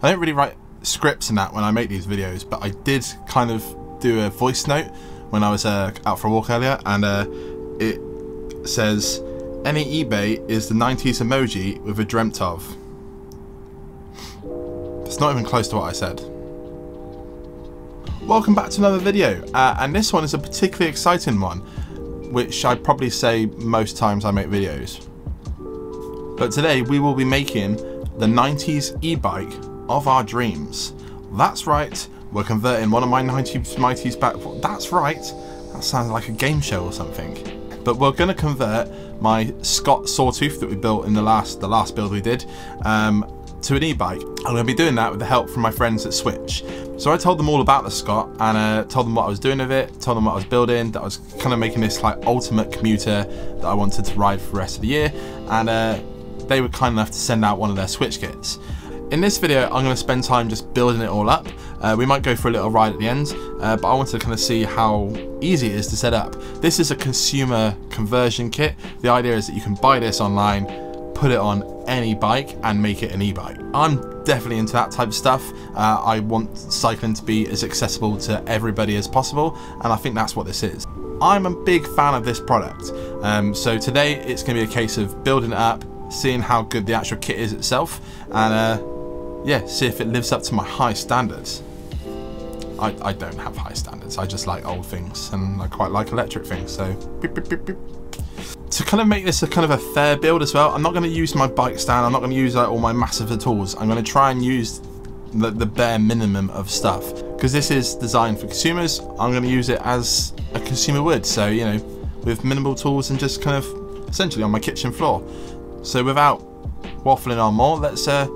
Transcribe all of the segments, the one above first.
I don't really write scripts and that when I make these videos, but I did kind of do a voice note when I was uh, out for a walk earlier, and uh, it says, "Any eBay is the '90s emoji with a dreamt of." It's not even close to what I said. Welcome back to another video, uh, and this one is a particularly exciting one, which I'd probably say most times I make videos. But today we will be making the 90s e-bike of our dreams. That's right, we're converting one of my 90s, 90s back. That's right, that sounds like a game show or something. But we're going to convert my Scott Sawtooth that we built in the last the last build we did um, to an e-bike. I'm going to be doing that with the help from my friends at Swytch. So I told them all about the Scott and uh, told them what I was doing with it, told them what I was building, that I was kind of making this like ultimate commuter that I wanted to ride for the rest of the year, and uh, they were kind enough to send out one of their Swytch kits. In this video, I'm going to spend time just building it all up. Uh, we might go for a little ride at the end, uh, but I wanted to kind of see how easy it is to set up. This is a consumer conversion kit. The idea is that you can buy this online, put it on any bike and make it an e-bike. I'm definitely into that type of stuff. Uh, I want cycling to be as accessible to everybody as possible and I think that's what this is. I'm a big fan of this product. Um, so today it's going to be a case of building it up, seeing how good the actual kit is itself and uh, yeah, see if it lives up to my high standards. I, I don't have high standards, I just like old things and I quite like electric things, so beep, beep, beep, to kind of make this a kind of a fair build as well, I'm not going to use my bike stand, I'm not going to use like, all my massive tools, I'm going to try and use the, the bare minimum of stuff. Because this is designed for consumers, I'm going to use it as a consumer would, so you know, with minimal tools and just kind of essentially on my kitchen floor. So without waffling on more, let's, uh,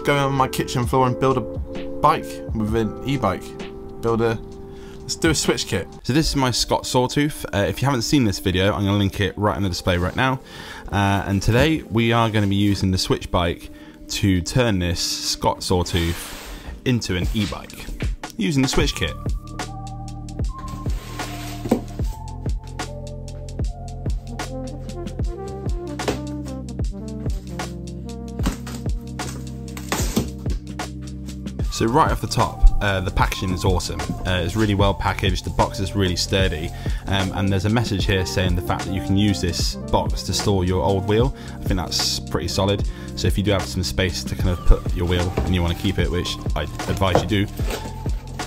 go on my kitchen floor and build a bike with an e-bike. Build a Let's do a Swytch kit. So this is my Scott Sawtooth. Uh, if you haven't seen this video, I'm going to link it right on the display right now. Uh, and today we are going to be using the Swytch bike to turn this Scott Sawtooth into an e-bike using the Swytch kit. So right off the top, uh, the packaging is awesome. Uh, it's really well packaged, the box is really sturdy, um, and there's a message here saying the fact that you can use this box to store your old wheel. I think that's pretty solid. So if you do have some space to kind of put your wheel and you want to keep it, which I advise you do,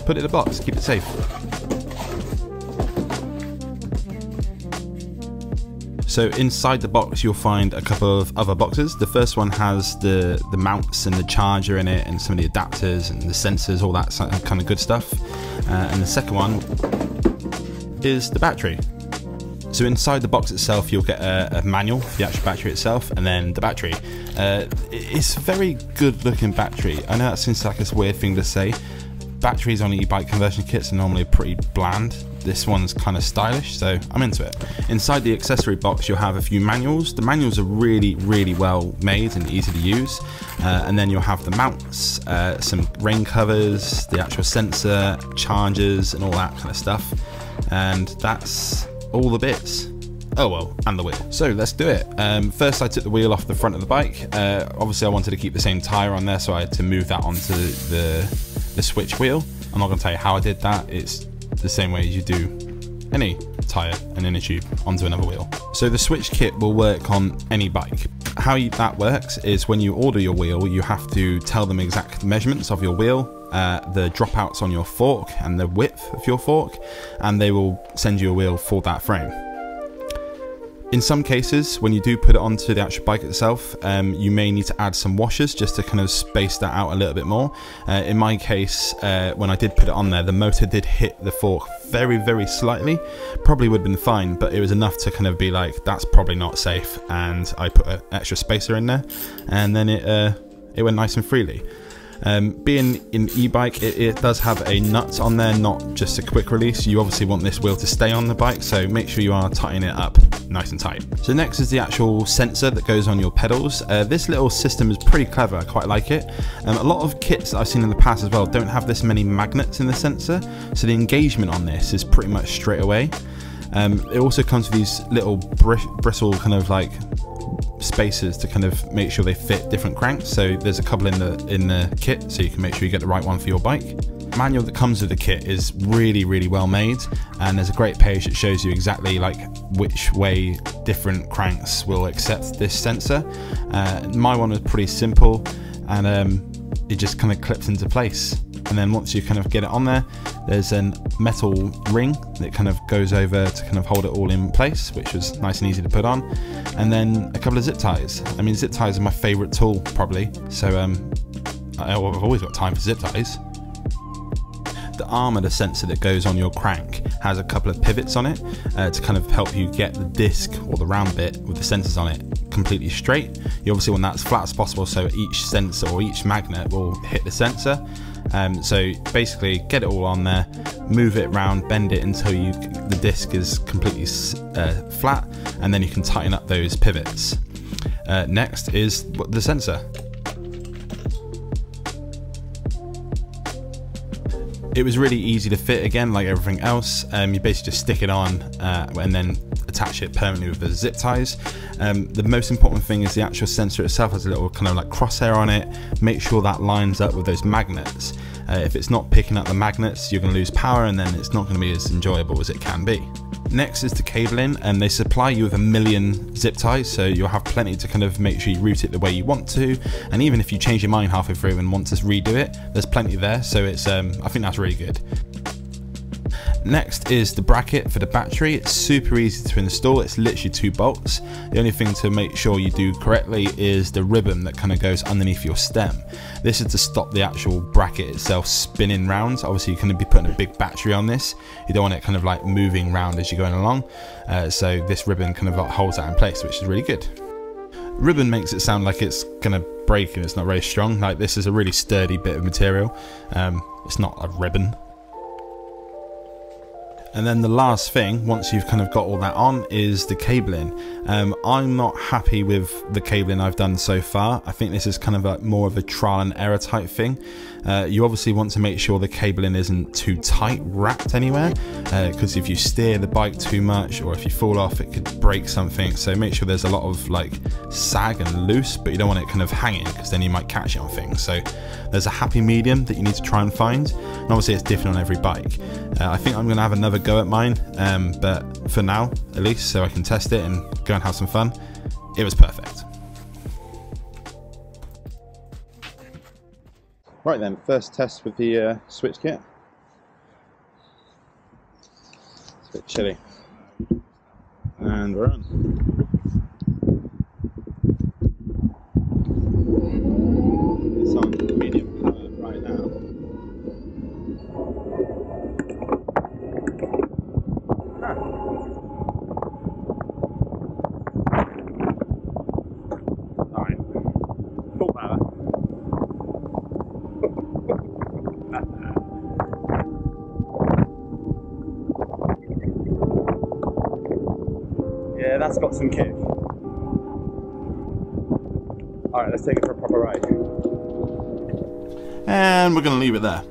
put it in a box, keep it safe. So inside the box you'll find a couple of other boxes. The first one has the, the mounts and the charger in it and some of the adapters and the sensors, all that kind of good stuff. Uh, and the second one is the battery. So inside the box itself you'll get a, a manual for the actual battery itself and then the battery. Uh, it's a very good looking battery. I know that seems like a weird thing to say. Batteries on e-bike conversion kits are normally pretty bland this one's kind of stylish, so I'm into it. Inside the accessory box, you'll have a few manuals. The manuals are really, really well made and easy to use. Uh, and then you'll have the mounts, uh, some rain covers, the actual sensor, chargers, and all that kind of stuff. And that's all the bits. Oh well, and the wheel. So let's do it. Um, first I took the wheel off the front of the bike. Uh, obviously I wanted to keep the same tyre on there, so I had to move that onto the, the Swytch wheel. I'm not going to tell you how I did that. It's the same way as you do any tyre and inner tube onto another wheel. So the Swytch kit will work on any bike. How you, that works is when you order your wheel, you have to tell them exact measurements of your wheel, uh, the dropouts on your fork and the width of your fork, and they will send you a wheel for that frame. In some cases, when you do put it onto the actual bike itself, um, you may need to add some washers just to kind of space that out a little bit more. Uh, in my case, uh, when I did put it on there, the motor did hit the fork very, very slightly. Probably would have been fine, but it was enough to kind of be like, that's probably not safe. And I put an extra spacer in there, and then it uh, it went nice and freely. Um, being in e-bike, it, it, does have a nut on there, not just a quick release. You obviously want this wheel to stay on the bike, so make sure you are tightening it up nice and tight. So next is the actual sensor that goes on your pedals. Uh, this little system is pretty clever, I quite like it. Um, a lot of kits that I've seen in the past as well don't have this many magnets in the sensor, so the engagement on this is pretty much straight away. Um, it also comes with these little br bristle kind of like spacers to kind of make sure they fit different cranks. So there's a couple in the in the kit, so you can make sure you get the right one for your bike. Manual that comes with the kit is really really well made, and there's a great page that shows you exactly like which way different cranks will accept this sensor. Uh, my one was pretty simple, and um, it just kind of clips into place. And then once you kind of get it on there there's a metal ring that kind of goes over to kind of hold it all in place which was nice and easy to put on. And then a couple of zip ties. I mean zip ties are my favorite tool probably. So um, I've always got time for zip ties the arm of the sensor that goes on your crank has a couple of pivots on it uh, to kind of help you get the disc or the round bit with the sensors on it completely straight. You obviously want that as flat as possible so each sensor or each magnet will hit the sensor. Um, so basically get it all on there, move it around, bend it until you the disc is completely uh, flat and then you can tighten up those pivots. Uh, next is the sensor. It was really easy to fit again, like everything else. Um, you basically just stick it on uh, and then attach it permanently with the zip ties. Um, the most important thing is the actual sensor itself has a little kind of like crosshair on it. Make sure that lines up with those magnets. Uh, if it's not picking up the magnets, you're going to lose power and then it's not going to be as enjoyable as it can be. Next is the cabling, and they supply you with a million zip ties, so you'll have plenty to kind of make sure you route it the way you want to. And even if you change your mind halfway through and want to redo it, there's plenty there. So it's, um, I think that's really good. Next is the bracket for the battery. It's super easy to install. It's literally two bolts. The only thing to make sure you do correctly is the ribbon that kind of goes underneath your stem. This is to stop the actual bracket itself spinning round. Obviously, you're going to be putting a big battery on this. You don't want it kind of like moving round as you're going along. Uh, so this ribbon kind of holds that in place, which is really good. Ribbon makes it sound like it's gonna break and it's not very strong. Like this is a really sturdy bit of material. Um, it's not a ribbon. And then the last thing, once you've kind of got all that on, is the cabling. Um, I'm not happy with the cabling I've done so far. I think this is kind of a more of a trial and error type thing. Uh, you obviously want to make sure the cabling isn't too tight wrapped anywhere, because uh, if you steer the bike too much or if you fall off, it could break something. So make sure there's a lot of like sag and loose, but you don't want it kind of hanging because then you might catch it on things. So there's a happy medium that you need to try and find. And obviously it's different on every bike. Uh, I think I'm going to have another go at mine, um, but for now, at least, so I can test it and go and have some fun, it was perfect. Right then, first test with the uh, Swytch kit. It's a bit chilly. And we're on. It's on medium power right now. Alright. Full power. Got some kick. Alright, let's take it for a proper ride. And we're going to leave it there.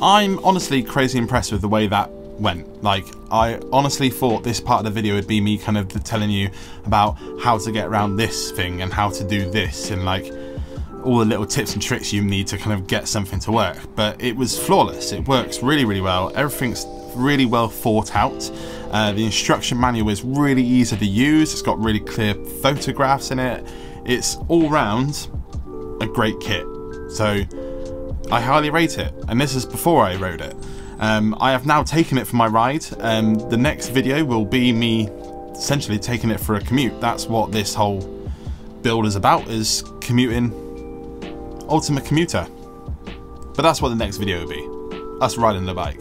I'm honestly crazy impressed with the way that went. Like, I honestly thought this part of the video would be me kind of telling you about how to get around this thing and how to do this and like all the little tips and tricks you need to kind of get something to work. But it was flawless. It works really, really well. Everything's really well thought out. Uh, the instruction manual is really easy to use. It's got really clear photographs in it. It's all round a great kit. So I highly rate it. And this is before I rode it. Um, I have now taken it for my ride. Um, the next video will be me essentially taking it for a commute. That's what this whole build is about, is commuting Ultimate Commuter. But that's what the next video will be, us riding the bike.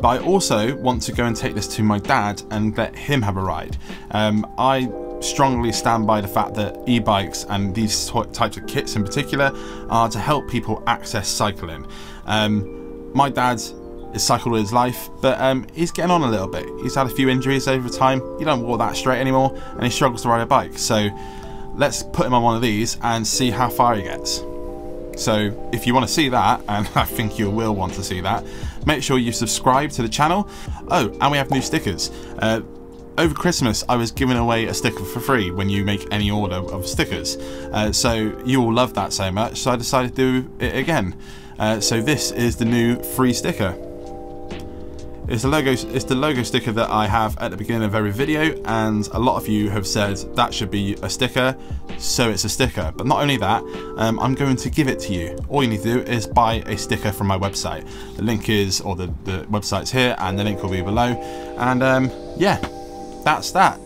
But I also want to go and take this to my dad and let him have a ride. Um, I strongly stand by the fact that e-bikes and these types of kits in particular are to help people access cycling. Um, my dad is cycled all his life, but um, he's getting on a little bit. He's had a few injuries over time. He don't walk that straight anymore, and he struggles to ride a bike. So let's put him on one of these and see how far he gets. So if you want to see that, and I think you will want to see that, make sure you subscribe to the channel. Oh, and we have new stickers. Uh, over Christmas I was giving away a sticker for free when you make any order of stickers. Uh, so you all love that so much, so I decided to do it again. Uh, so this is the new free sticker. It's the logo. It's the logo sticker that I have at the beginning of every video, and a lot of you have said that should be a sticker, so it's a sticker. But not only that, um, I'm going to give it to you. All you need to do is buy a sticker from my website. The link is, or the the website's here, and the link will be below. And um, yeah, that's that.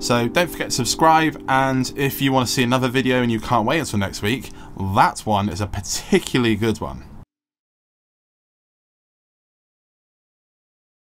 So don't forget to subscribe, and if you want to see another video and you can't wait until next week, that one is a particularly good one.